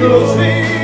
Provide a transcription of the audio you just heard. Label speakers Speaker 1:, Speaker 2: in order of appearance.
Speaker 1: Nos